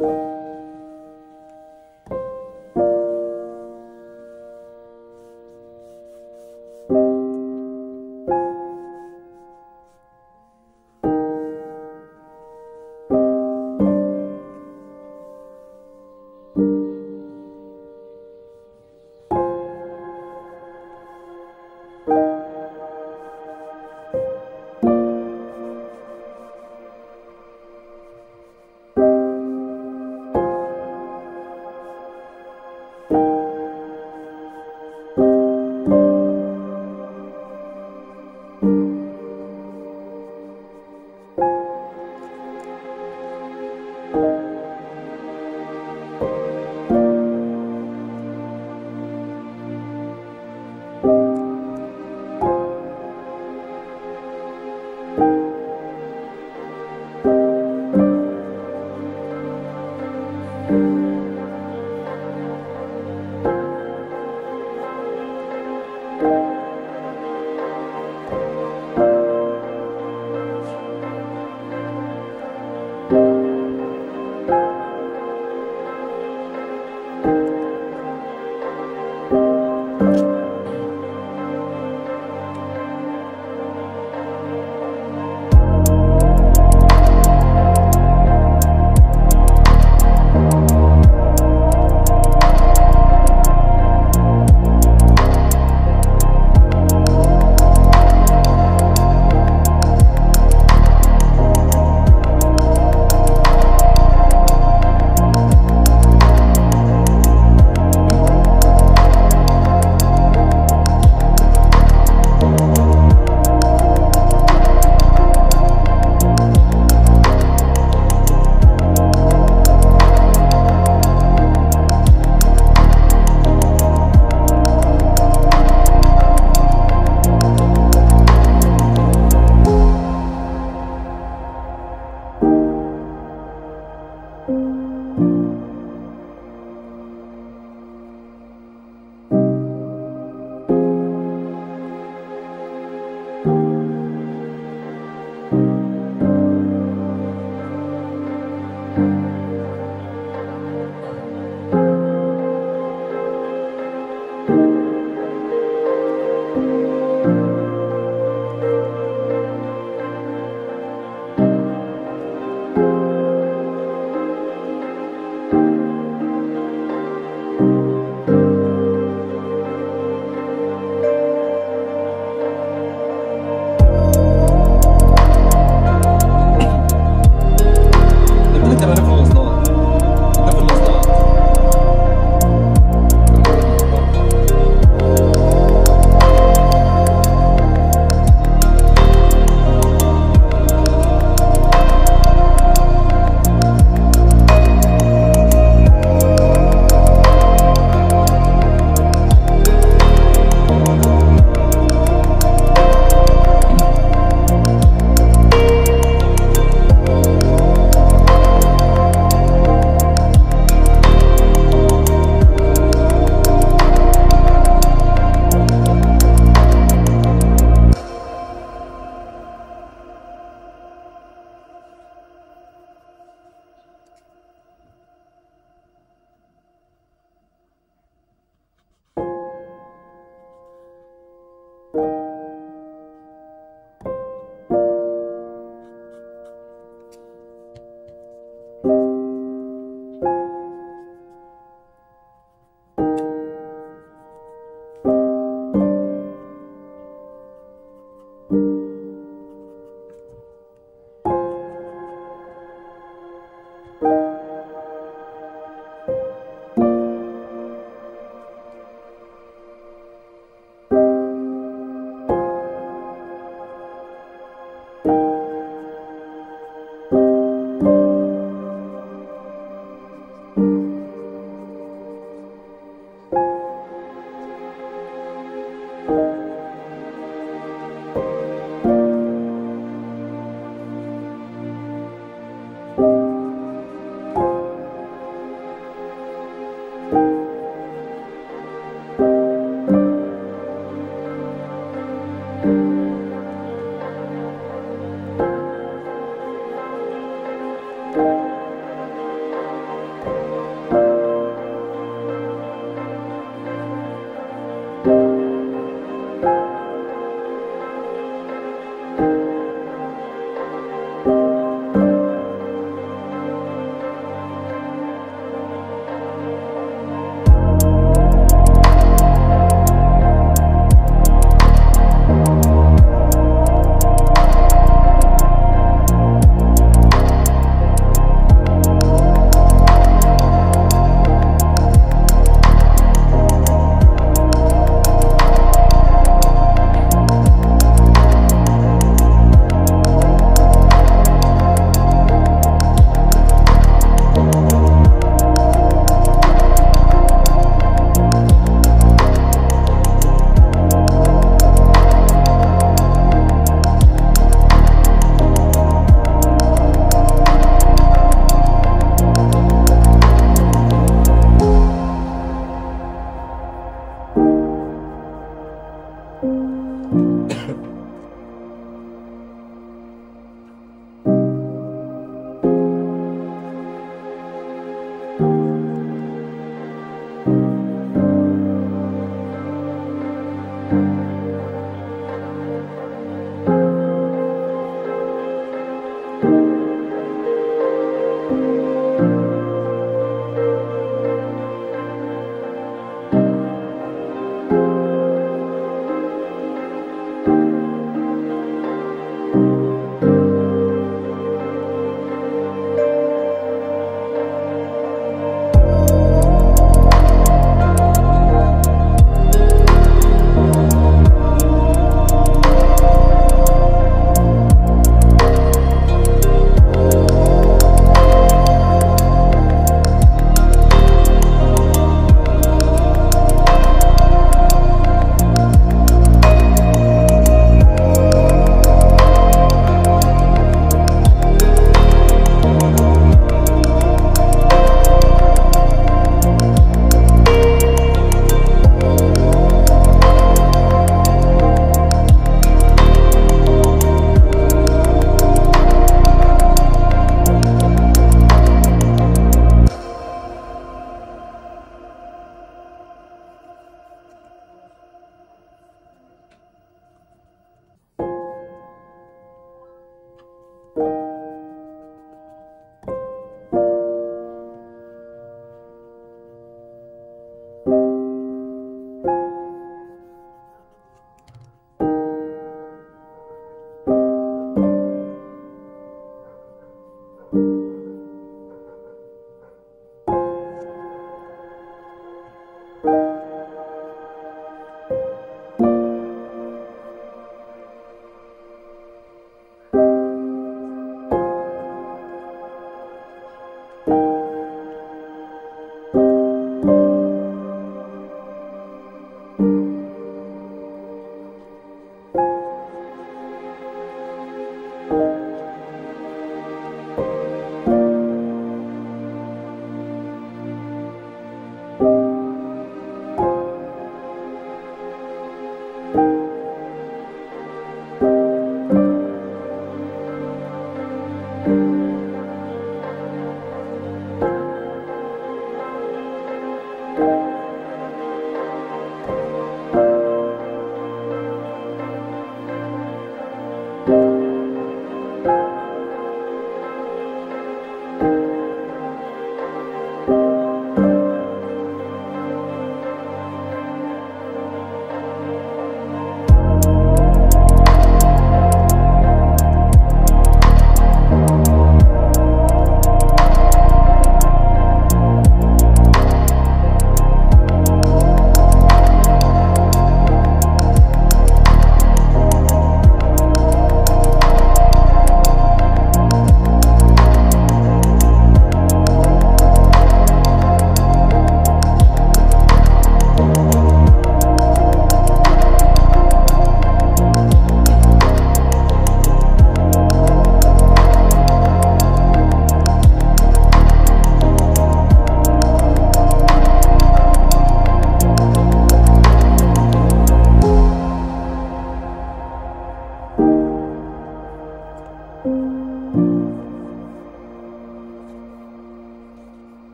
you.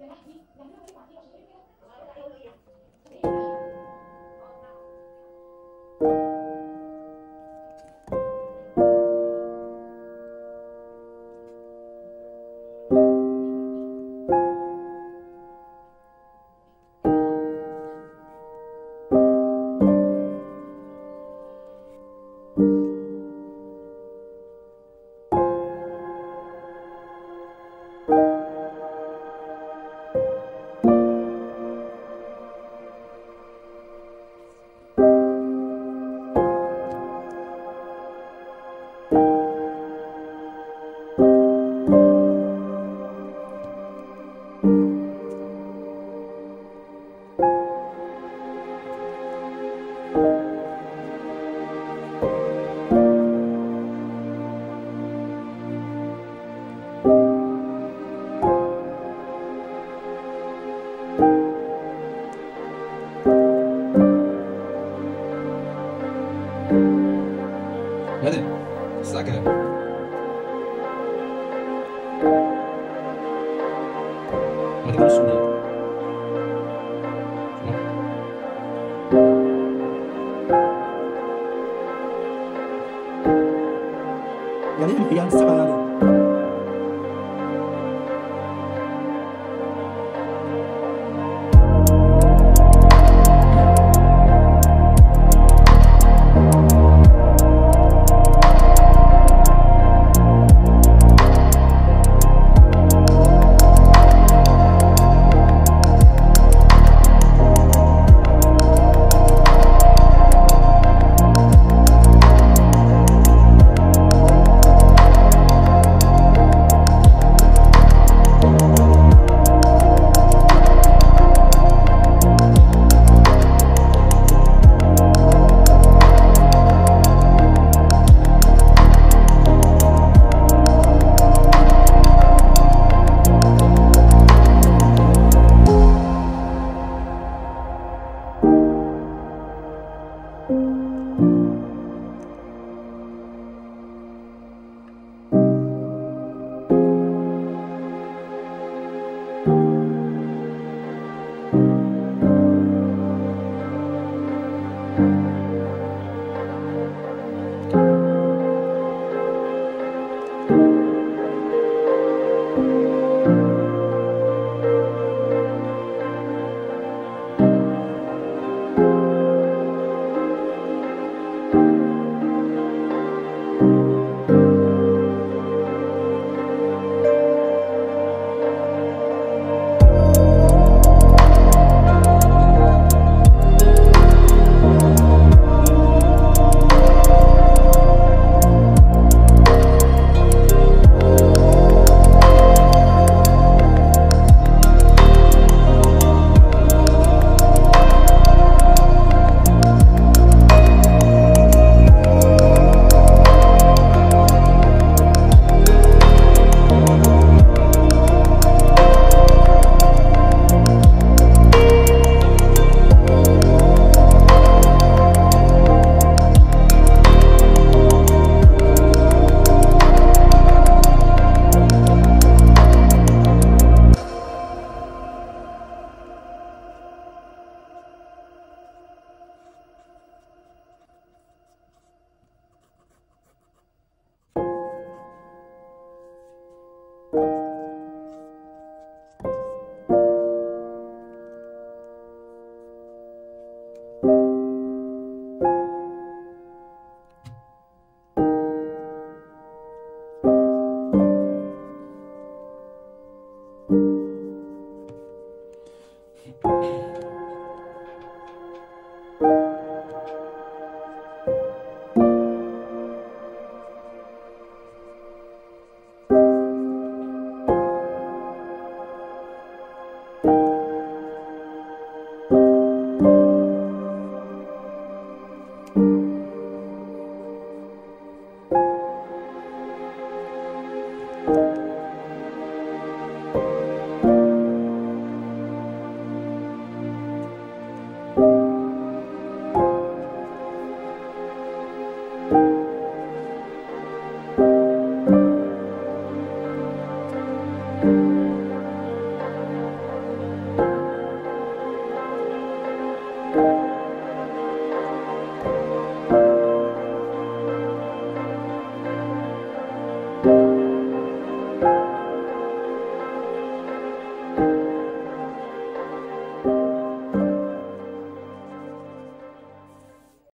نادي